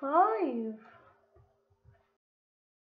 five.